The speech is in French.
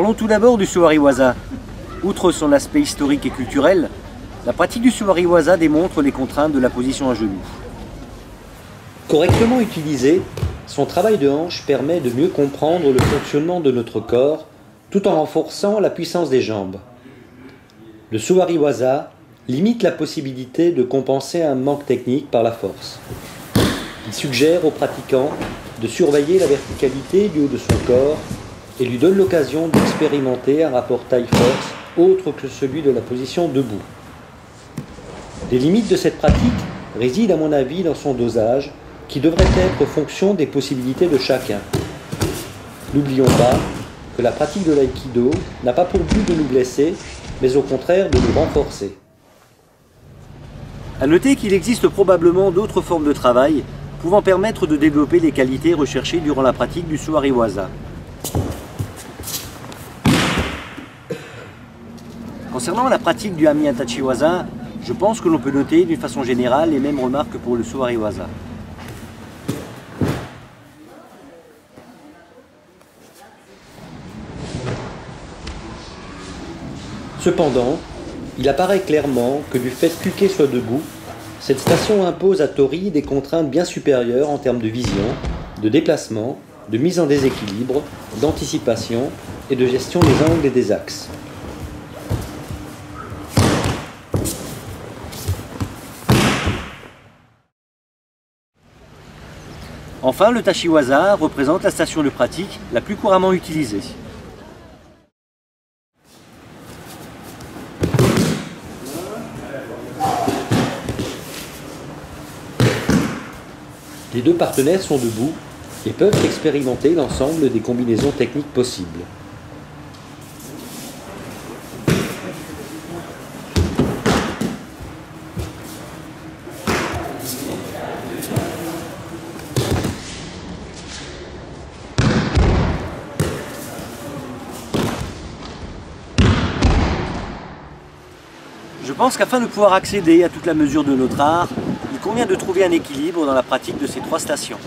Parlons tout d'abord du Suwariwaza. Outre son aspect historique et culturel, la pratique du Suwariwaza démontre les contraintes de la position à genoux. Correctement utilisé, son travail de hanche permet de mieux comprendre le fonctionnement de notre corps tout en renforçant la puissance des jambes. Le Suwariwaza limite la possibilité de compenser un manque technique par la force. Il suggère aux pratiquants de surveiller la verticalité du haut de son corps et lui donne l'occasion d'expérimenter un rapport taille-force autre que celui de la position debout. Les limites de cette pratique résident à mon avis dans son dosage qui devrait être fonction des possibilités de chacun. N'oublions pas que la pratique de l'aïkido n'a pas pour but de nous blesser, mais au contraire de nous renforcer. A noter qu'il existe probablement d'autres formes de travail pouvant permettre de développer les qualités recherchées durant la pratique du Suwariwaza. Concernant la pratique du Amiyatachiwaza, je pense que l'on peut noter d'une façon générale les mêmes remarques pour le Suwariwaza. Cependant, il apparaît clairement que du fait qu'Uke soit debout, cette station impose à Tori des contraintes bien supérieures en termes de vision, de déplacement, de mise en déséquilibre, d'anticipation et de gestion des angles et des axes. Enfin, le Tashiwaza représente la station de pratique la plus couramment utilisée. Les deux partenaires sont debout et peuvent expérimenter l'ensemble des combinaisons techniques possibles. Je pense qu'afin de pouvoir accéder à toute la mesure de notre art, il convient de trouver un équilibre dans la pratique de ces trois stations.